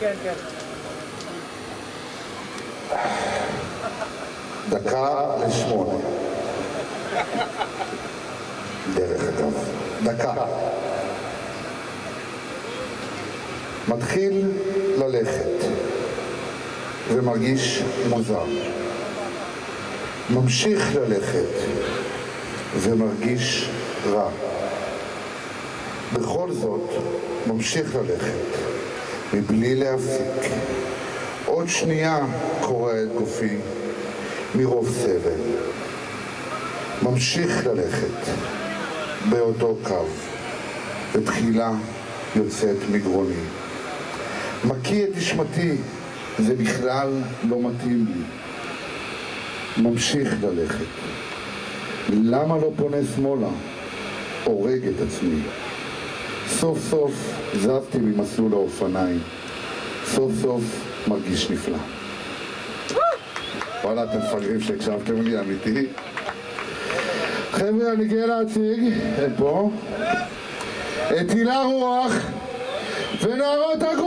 כן, כן. דקה לשמונה. דרך אגב. דקה. מתחיל ללכת ומרגיש מוזר. ממשיך ללכת ומרגיש רע. בכל זאת, ממשיך ללכת, מבלי להפסיק. עוד שנייה קורע את גופי מרוב סבל. ממשיך ללכת באותו קו, ותחילה יוצאת מגרוני. מקיא את נשמתי, זה בכלל לא מתאים לי. ממשיך ללכת. למה לא פונה שמאלה? הורג את עצמי. סוף סוף זזתי ממסלול האופניים. סוף סוף מרגיש נפלא. וואלה, אתם מפגרים שהקשבתם לי, אמיתי. חבר'ה, אני גאה להציג, הם פה, את הילה רוח ונערות הגוגל!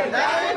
Amen.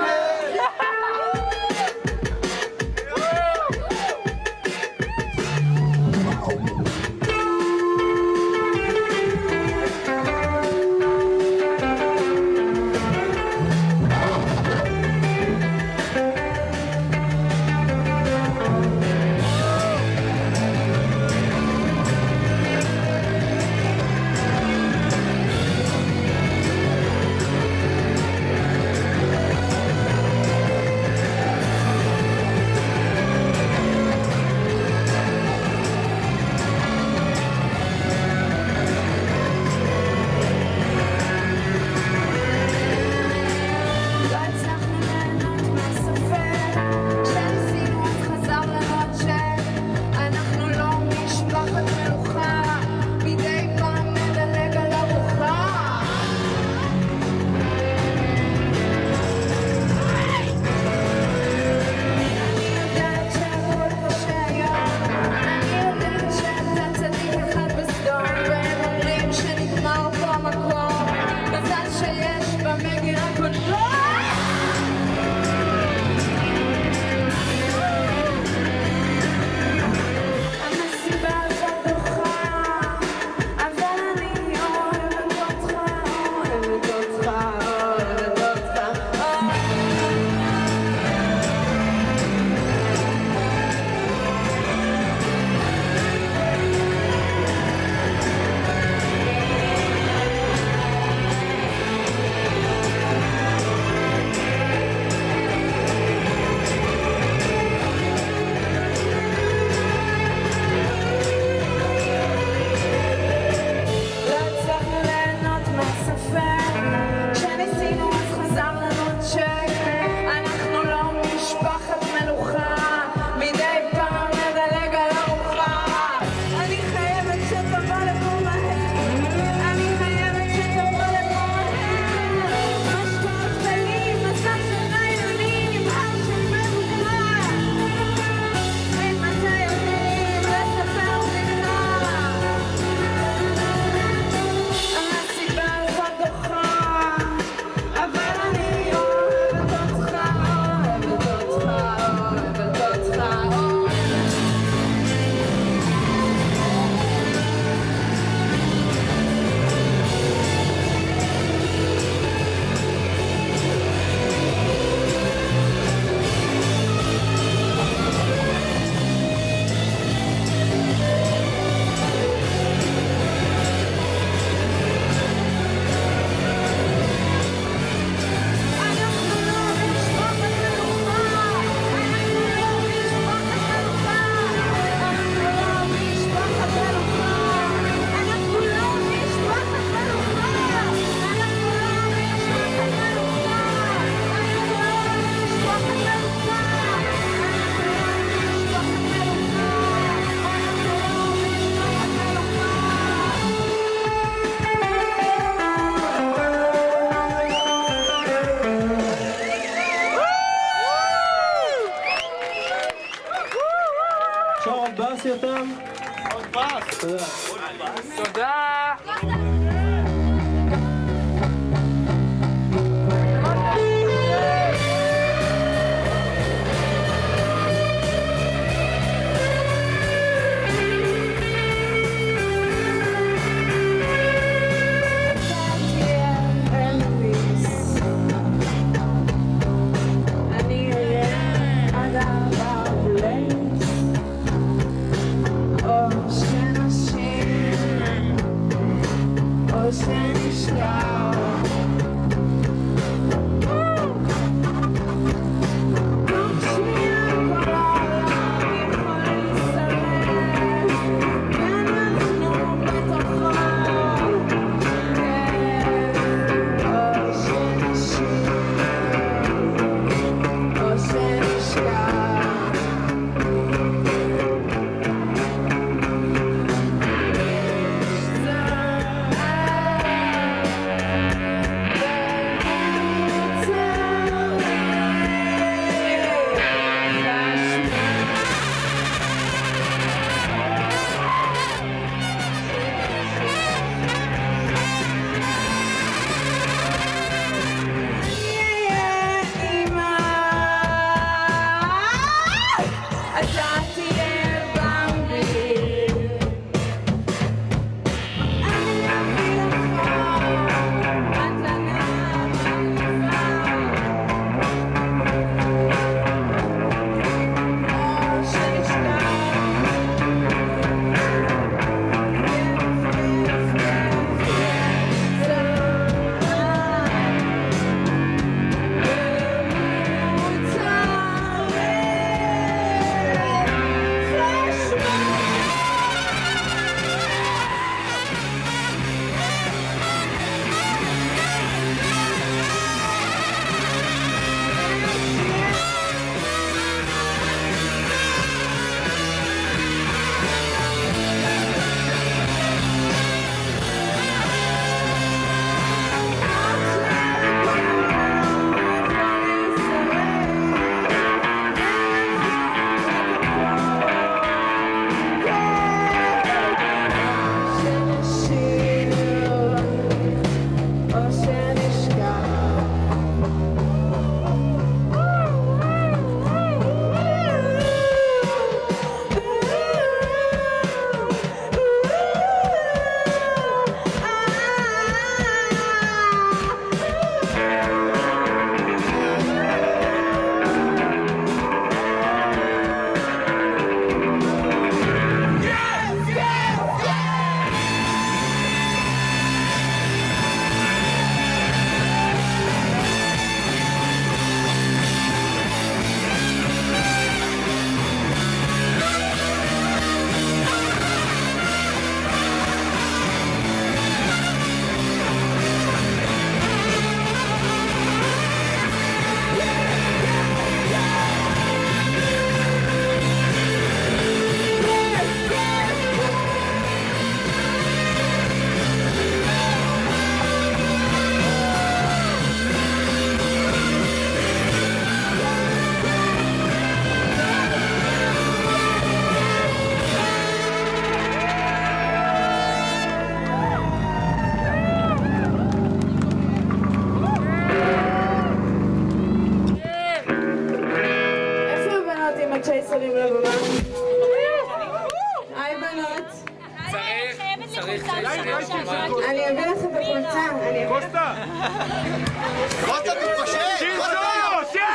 קוסטה! קוסטה סולו! אה? שיר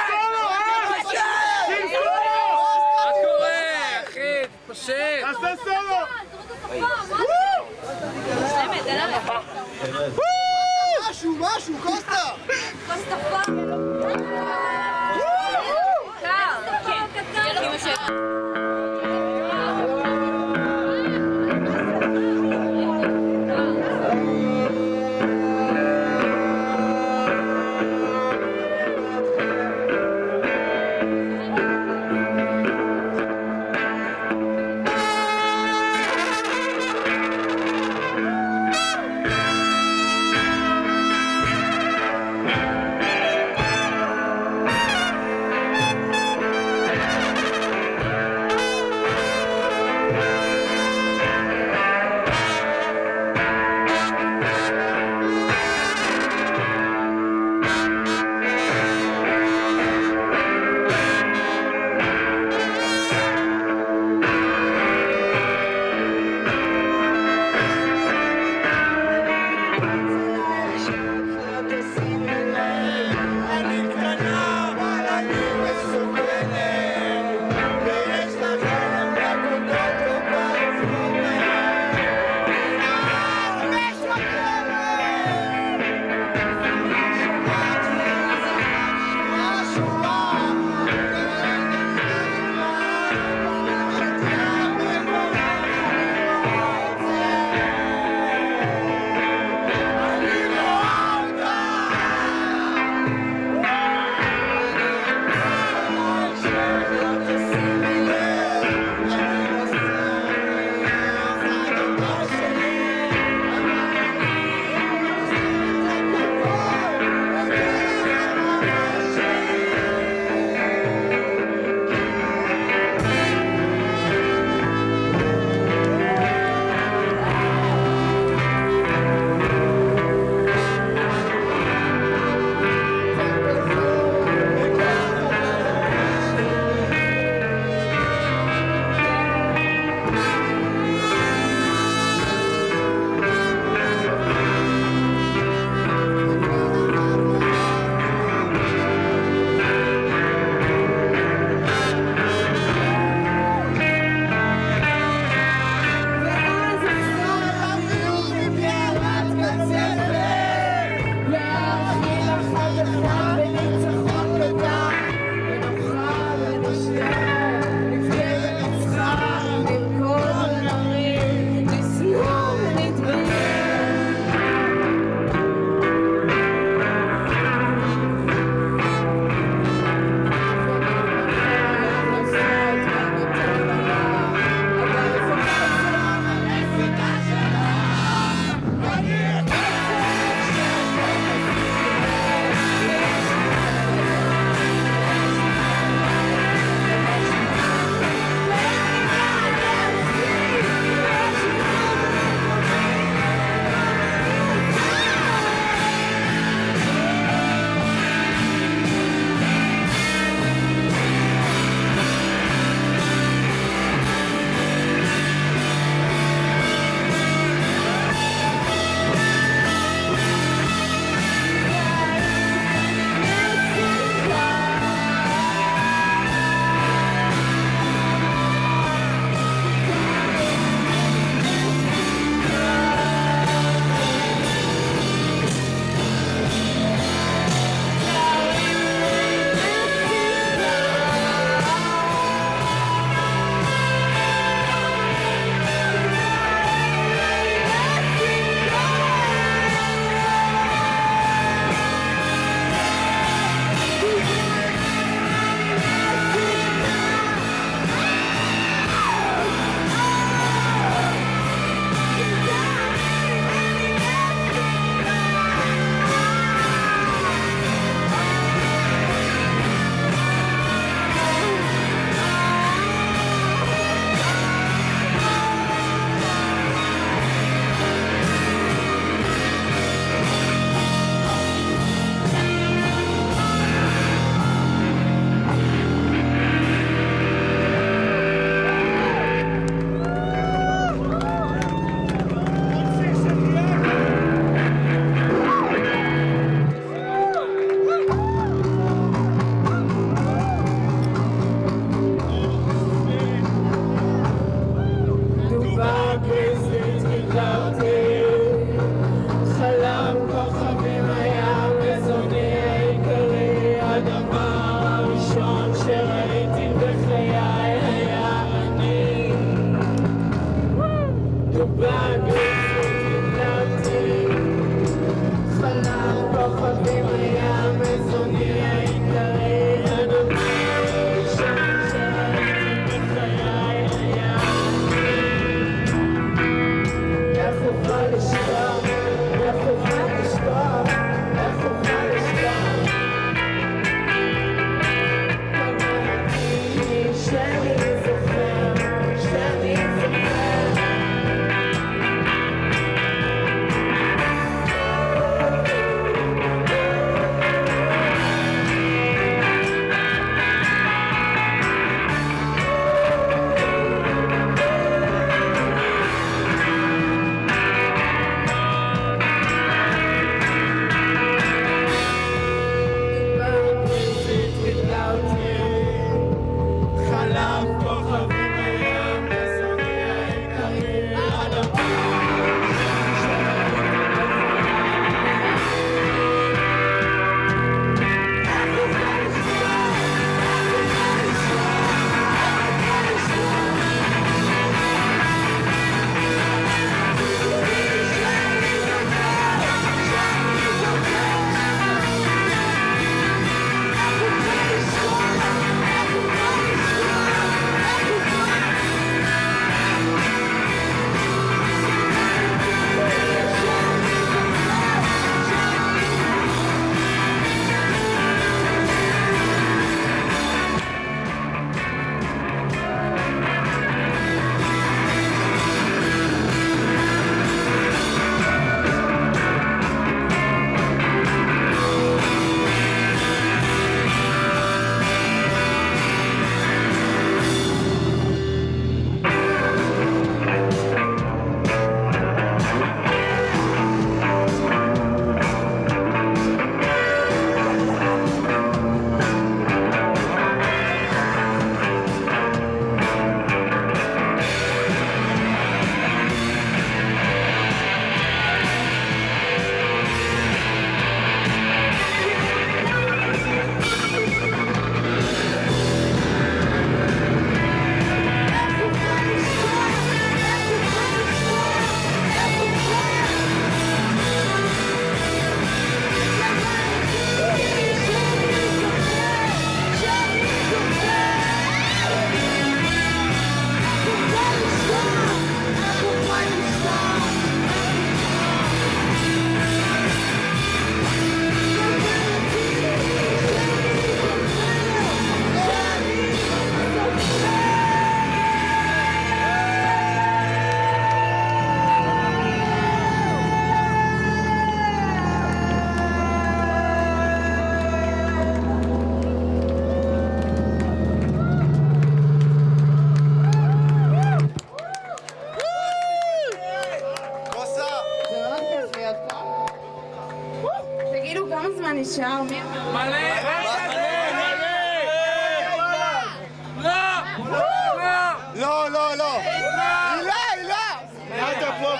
סולו! מה קורה, אחי? תתפשט. תעשה סולו! משהו, משהו, קוסטה! Thank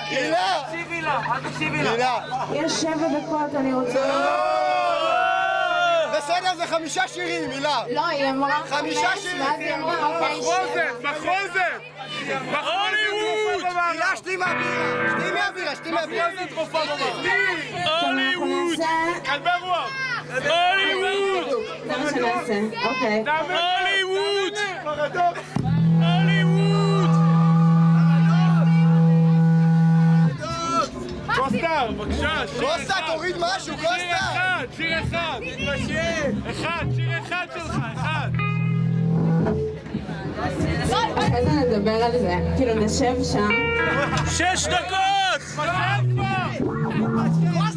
הילה! תקשיבי לה, אל תקשיבי לה. הילה! יש שבע דקות, אני רוצה... בסדר, זה חמישה שירים, הילה! לא, היא אמרה חמישה חמש, שירים. ואז היא אמרה, אוקיי, שבע. מחרוזת! הוליווד! הילה, שתי מהבירה! שתי מהבירה, שתי מהבירה! במה. טוב, אנחנו נעשה... כלבי רוח! הוליווד! זה מה שנעשה, אוקיי. הוליווד! הוליווד! קוסטה, בבקשה, שיר קוסטה, אחד. תוריד משהו, שיר קוסטה! אחד, שיר אחד. אחד, שיר אחד שלך, אחד. אחרי זה נדבר על זה. כאילו, נשב שם. שש דקות! שב כבר!